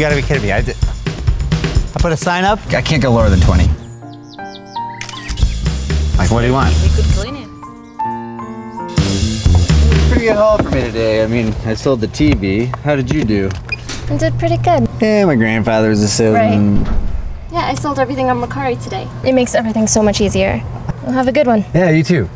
gotta be kidding me. I, did, I put a sign up. I can't go lower than 20. Like, what do you want? We could clean it. Pretty good haul for me today. I mean, I sold the TV. How did you do? I did pretty good. Yeah, my grandfather was a salesman. Right. Yeah, I sold everything on Mercari today. It makes everything so much easier. Well, have a good one. Yeah, you too.